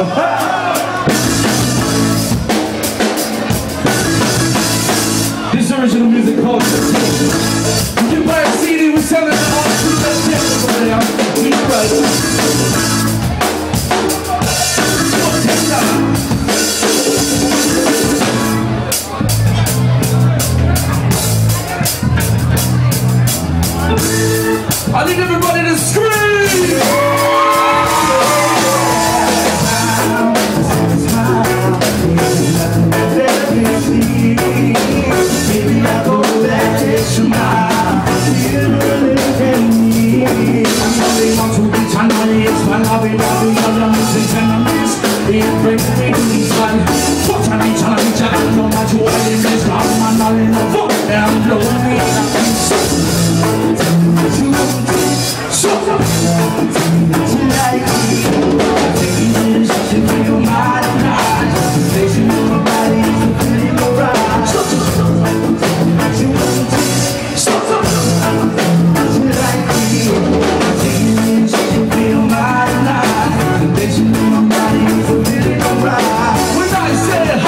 Ah! lobby, lobby, lobby, Mrs. Enemies, the everything is fun. I need, I need, I don't know much what it is, I'm not in the fuck, and I'm blowing I said